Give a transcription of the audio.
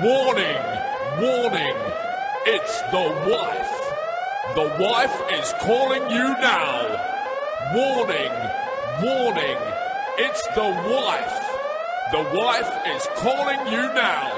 Warning, warning, it's the wife. The wife is calling you now. Warning, warning, it's the wife. The wife is calling you now.